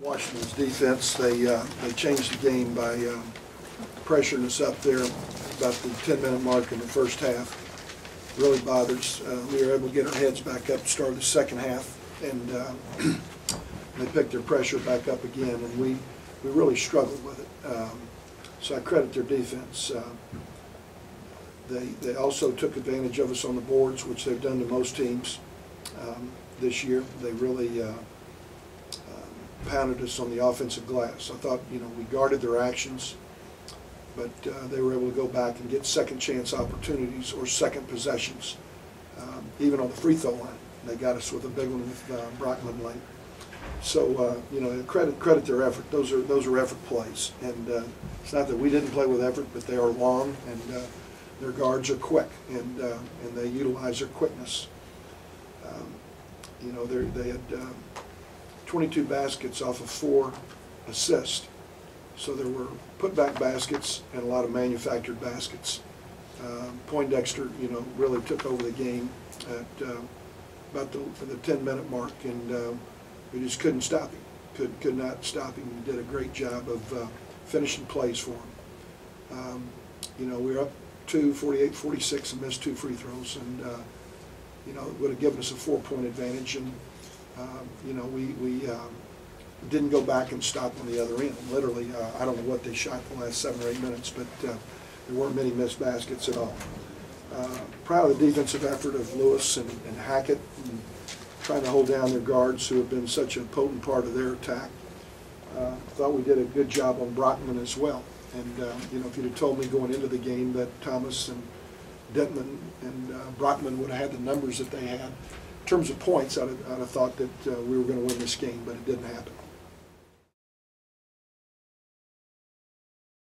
Washington's defense, they, uh, they changed the game by um, pressuring us up there about the 10-minute mark in the first half. Really bothers. Uh, We were able to get our heads back up, start the second half, and uh, they picked their pressure back up again, and we, we really struggled with it. Um, So I credit their defense. Uh, They, they also took advantage of us on the boards, which they've done to most teams um, this year. They really uh, um, pounded us on the offensive glass. I thought, you know, we guarded their actions, but uh, they were able to go back and get second chance opportunities or second possessions, um, even on the free throw line. They got us with a big one with uh, Brockman late. So, uh, you know, credit, credit their effort. Those are, those are effort plays. And uh, it's not that we didn't play with effort, but they are long and uh, their guards are quick and, uh, and they utilize their quickness. Um, You know, they're, had um, 22 baskets off of four assists. So there were putback baskets and a lot of manufactured baskets. Um, Pondexter, you know, really took over the game at uh, about the, the 10-minute mark, and uh, we just couldn't stop him. Could, could not stop him. He did a great job of uh, finishing plays for him. Um, You know, we were up two, 48, 46, and missed two free throws, and, uh, you know, would have given us a four-point advantage, and, um, you know, we, we um, didn't go back and stop on the other end. Literally, uh, I don't know what they shot the last seven or eight minutes, but uh, there weren't many missed baskets at all. Uh, Proud of the defensive effort of Lewis and and Hackett, and trying to hold down their guards who have been such a potent part of their attack. Uh, Thought we did a good job on Brockman as well. And, uh, you know, if you'd have told me going into the game that Thomas and Dentmon and uh, Brockman would have had the numbers that they had, in terms of points, I'd have, I'd have thought that uh, we were gonna win this game, but it didn't happen.